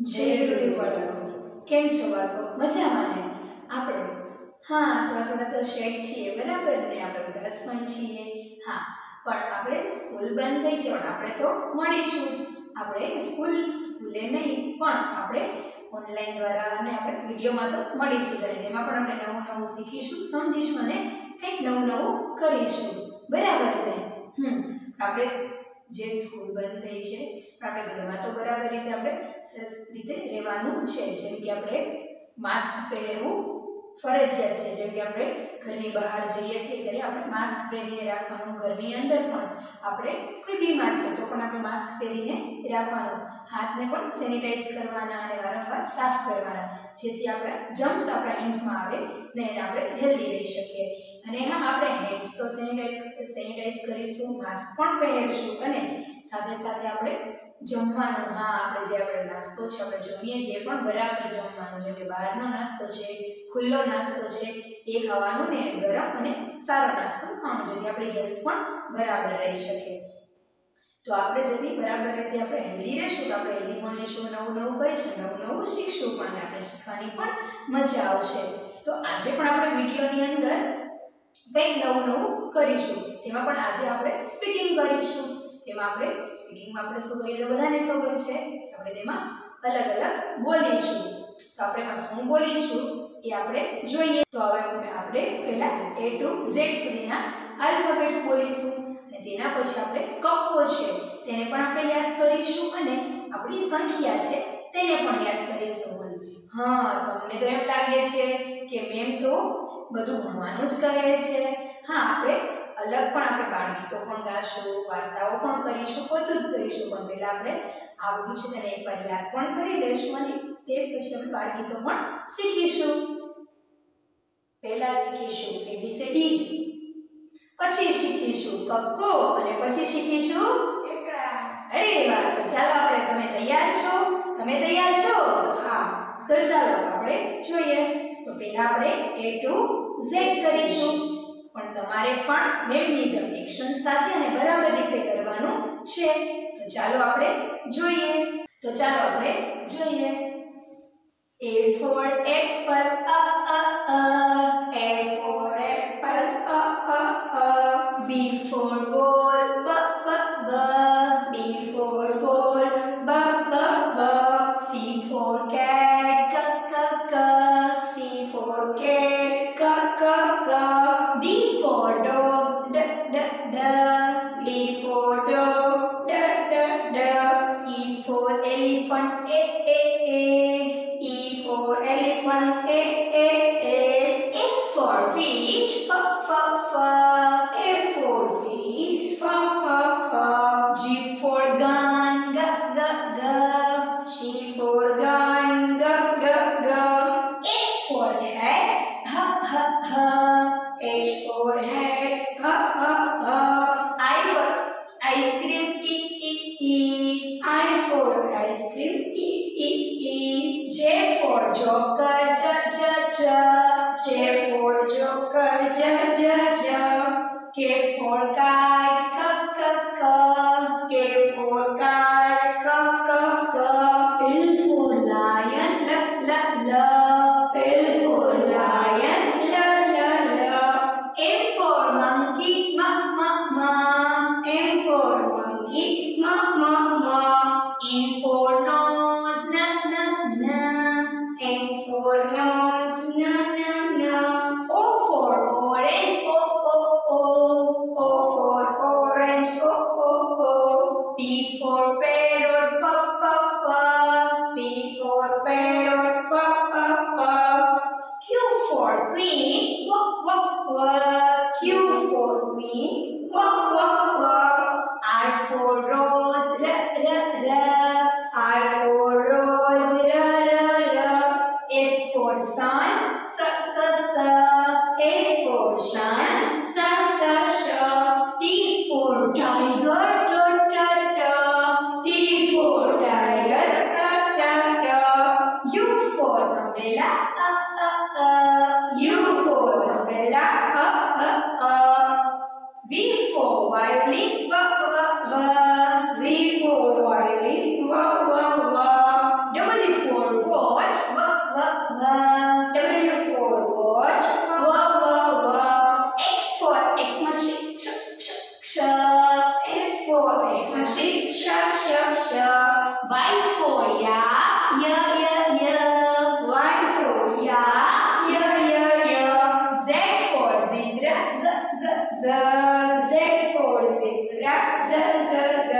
જય ગુરુવાળો કેમ છો બાળકો? મજામાં ને? આપણે? હા, થોડા થોડા તો શેડ છીએ, બરાબર ને? આપણે દસ પણ છીએ. હા, પણ આપણે સ્કૂલ બંધ થઈ છે, પણ આપણે તો મળીશું જ. આપણે સ્કૂલ, સ્કૂલે નહીં, પણ આપણે ઓનલાઈન દ્વારા અને આપણે વિડીયોમાં તો મળીશું દરેક એમાં પણ આપણે નવું નવું શીખીશું, સમજીશું અને કંઈક નવું નવું કરીશું. બરાબર ને? હમ, આપણે જે સ્કૂલ બંધ થઈ છે આપણે ઘરમાં તો બરાબર રીતે આપણે રીતે રહેવાનું છે. જેમ કે આપણે માસ્ક પહેરવું ફરજિયાત છે. જેમ કે આપણે ઘરની બહાર જઈએ છીએ ત્યારે આપણે માસ્ક પહેરીને રાખવાનું, ઘરની અંદર પણ આપણે કોઈ બીમાર છે તો પણ આપણે માસ્ક પહેરીને રાખવાનું. હાથને પણ સેનિટાઈઝ કરવાના અને વારંવાર સાફ કરવાના. જેથી આપણા જમ્સ આપણા હેન્ડ્સમાં આવે ને એને આપણે હેલ્ધી રહી શકીએ. અને હા, આપણે હેન્ડ્સ તો સેનિટાઈઝ સેનિટાઈઝ કરીશું માસ્ક પણ પહેરશું અને સાથે સાથે આપણે જમવાનું, હા, આપણે જે આપણે નાસ્તો છે, આપણે જમીએ છીએ પણ બરાબર જમવાનું. છે એટલે બહારનો નાસ્તો છે, ખુલ્લો નાસ્તો છે, એ ખાવાનો ને ગરમ અને સારો નાસ્તો ખાવાનો, જેથી આપણી હેલ્થ પણ બરાબર રહી શકે. તો આપણે જેથી બરાબર રીતે આપણે હેલ્ધી રહેશું, તો આપણે હેલ્ધી ભણીશું નવું નવું કરીશું નવું નવું શીખશું પણ આપણે શીખવાની પણ મજા આવશે. તો આજે પણ આપણે વિડીયોની અંદર કંઈક નવું નવું કરીશું. તેમાં પણ આજે આપણે સ્પીકિંગ કરીશું. તેમાં આપણે સ્પીકિંગમાં આપણે શું કરીએ? તો બધાને ખબર છે આપણે તેમાં અલગ અલગ બોલીશું. તો આપણે શું બોલીશું એ આપણે જોઈએ. તો હવે આપણે પહેલા એ ટુ ઝેડ સુધીના આલ્ફાબેટ્સ બોલીશું અને તેના પછી આપણે કક્કો છે તેને પણ આપણે યાદ કરીશું અને આપણી સંખ્યા છે તેને પણ યાદ કરીશું. હા, તમને તો એમ લાગે છે કે મેમ તો બધું ભણવાનું જ કહે છે. હા, આપણે અલગ પણ આપણે બાળગીતો પણ ગાશું, વાર્તાઓ પણ કરીશું બધું જ કરીશું, પણ પહેલાં આપણે આ બધું છે તેને એકવાર યાદ પણ કરી લેશું અને તે પછી આપણે બાળગીતો પણ શીખીશું. પહેલાં શીખીશું એબીસીડી પછી શીખીશું કક્કો અને પછી શીખીશું અરે વાહ, તો ચાલો આપણે, તમે તૈયાર છો? તમે તૈયાર છો? હા, તો ચાલો આપણે જોઈએ. તો પહેલા આપણે એ ટુ ઝેડ કરીશું. પણ તમારે પણ મેમની જેમ એક્શન સાથે અને બરાબર રીતે કરવાનું છે. તો ચાલો આપણે જોઈએ. તો ચાલો આપણે જોઈએ. A for apple, a a a. A z z for zebra z z z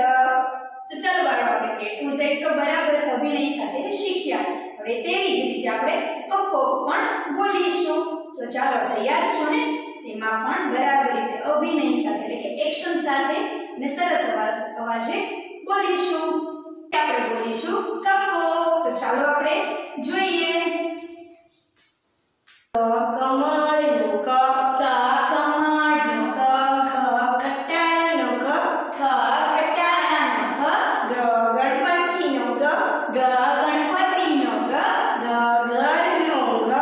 તો ચાલો બાળકો, આપણે a to z તો બરાબર અભિનય સાથે શીખ્યા. હવે તેવી જ રીતે આપણે કક્કો પણ બોલીશું. તો ચાલો, તૈયાર છો ને? તેમાં પણ બરાબર રીતે અભિનય સાથે, એટલે કે એક્શન સાથે ને સરસ અવાજ, અવાજે બોલીશું. આપણે બોલીશું? કક્કો. તો ચાલો આપણે જોઈએ. કમળ ગ ગણપતિનો ગ ગ ઘરનો ઘ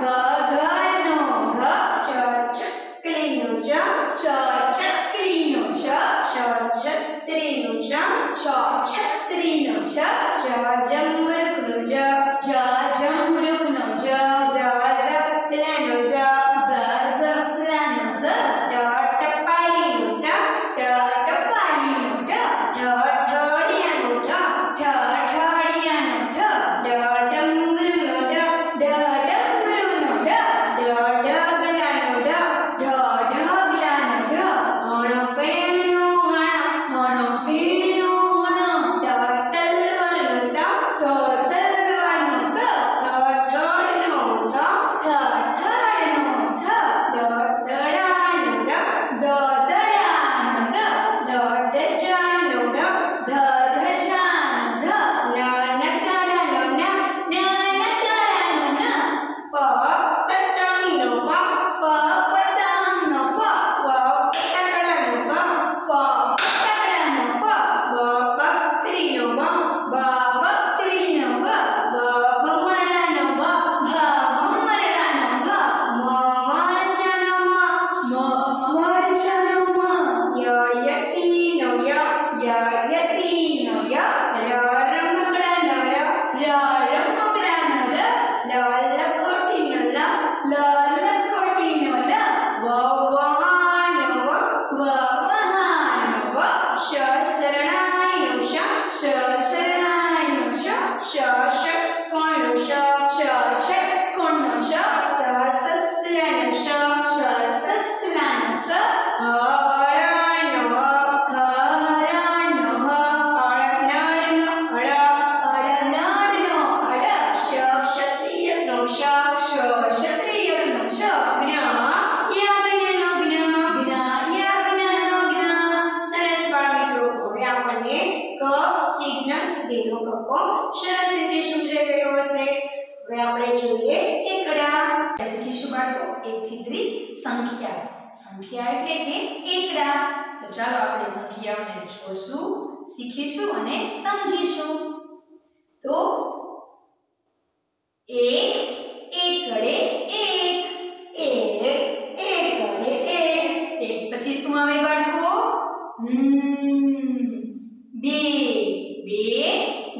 ઘ ઘરનો ઘ ચ ચકલીનો ચ ચ ચકલીનો છ છ છત્રીનો છ છ છત્રીનો છ જ જમ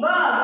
bird.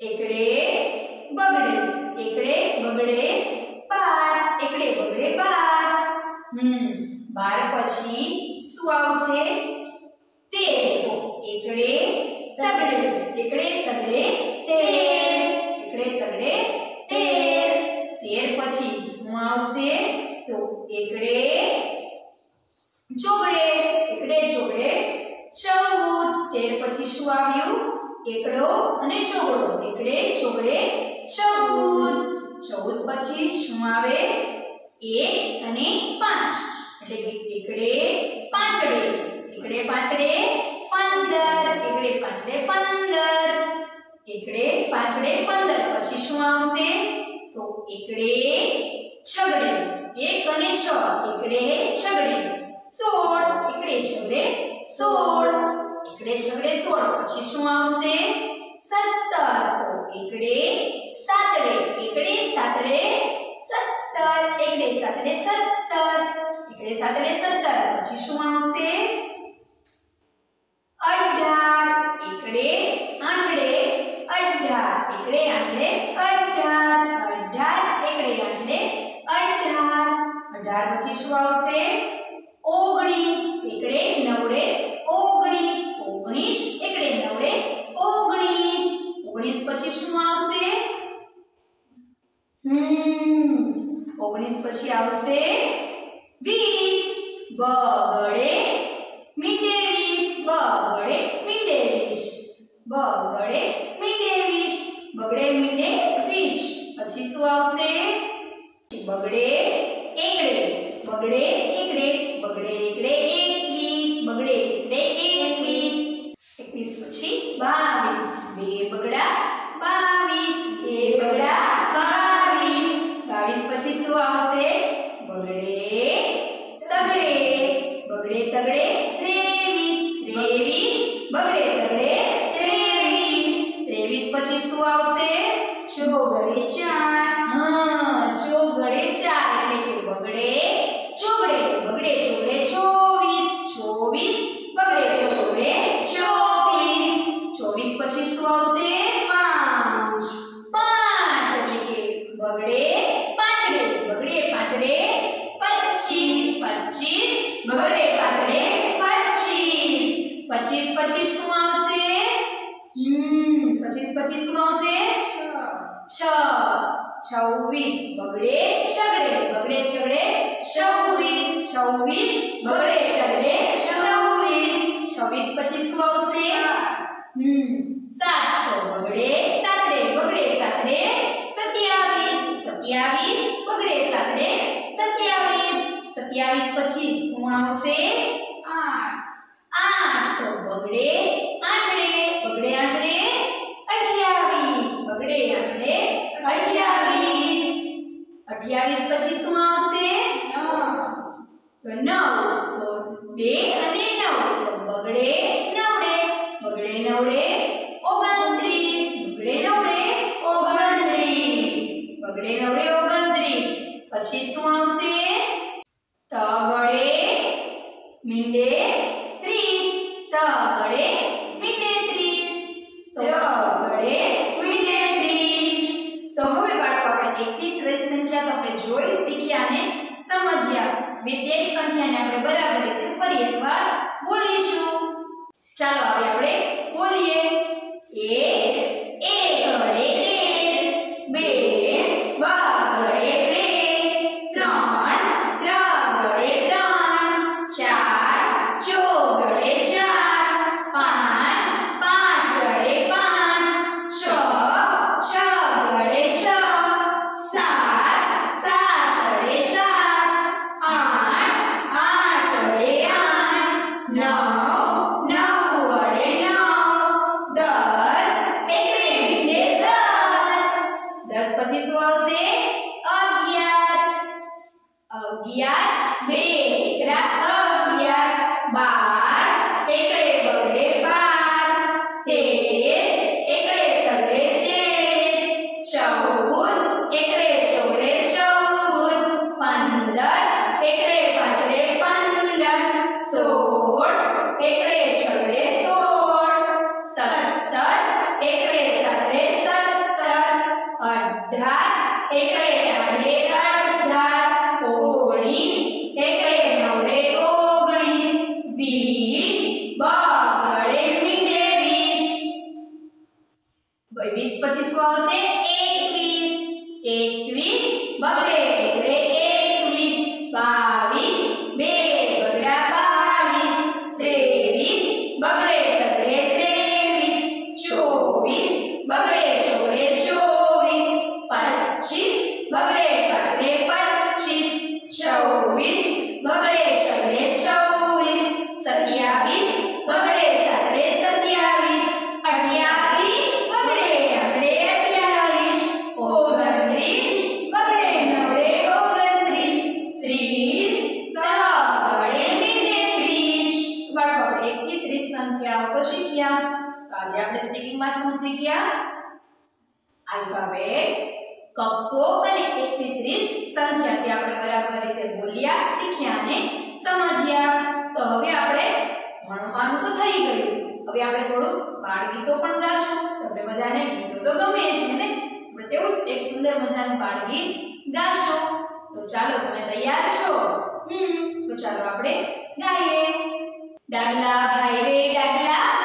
એકડે બગડે એકડે બગડે બાર, એકડે બગડે બાર. હમ, બાર પછી શું આવશે? તેર. તો એકડે તગડે એકડે તગડે તેર. એકડે તગડે તેર. તેર પછી શું આવશે? ચોકડે ચોકડે ચૌદ. ચૌદ પછી શું આવે? એક અને પાંચ. એટલે કે એકડે પાંચડે. એકડે પાંચડે પંદર. એકડે પાંચડે પંદર. એકડે પાંચડે પંદર. પછી શું આવશે? તો એકડે છગડે. એક અને છ. એકડે છગડે સોળ. એકડે છગડે સોળ. એકડે છગડે સોળ. પછી શું આવશે? સત્તર. તો એકડે સાતડે. એકડે સાતડે સત્તર. એકડે સાતડે સત્તર. એકડે સાતડે સત્તર. પછી શું આવશે? અઢાર. એકડે આઠડે અઢાર. એકડે આઠડે અઢાર. અઢાર. એકડે આઠડે અઢાર. અઢાર પછી શું આવશે? છવ્વીસ. બગડે છગડે. બગડે છગડે છવ્વીસ. છવ્વીસ. બગડે બે અને નવ બગડે નવડે બગડે નવડે, ઓગણત્રીસ, બગડે નવડે, ઓગણત્રીસ, બગડે નવડે ઓગણત્રીસ. પછી શું આવશે? હવે આપણે થોડું બાળ ગીતો પણ ગાશું. તમને બધાને ગીતો તો ગમે છે ને? આપણે તેવું એક સુંદર મજાનું બાળ ગીત ગાશું. તો ચાલો તમે તૈયાર છો? હમ. તો ચાલો આપણે ગાઈએ. ડાગલા ભાઈ રે ડાગલા.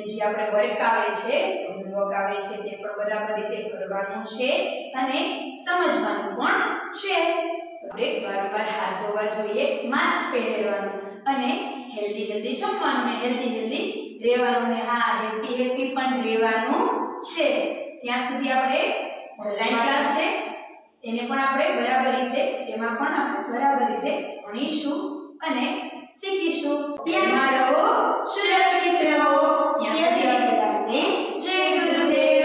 અને જે આપણે વર્ક આવે છે હોમવર્ક આવે છે, તે પણ બરાબર રીતે કરવાનું છે અને સમજવાનું પણ છે. આપણે વારંવાર હાથ ધોવા જોઈએ માસ્ક પહેરવાનું અને હેલ્ધી હેલ્ધી જમવાનું અને હેલ્ધી હેલ્ધી રહેવાનું અને હા હેપી હેપી પણ રહેવાનું છે. ત્યાં સુધી આપણે ઓનલાઈન ક્લાસ છે એને પણ આપણે બરાબર રીતે, તેમાં પણ આપણે બરાબર રીતે ભણીશું અને શીખીશું. ત્યાં રહો સુરક્ષિત રહો. ત્યાં સુધી જય ગુરુદેવ.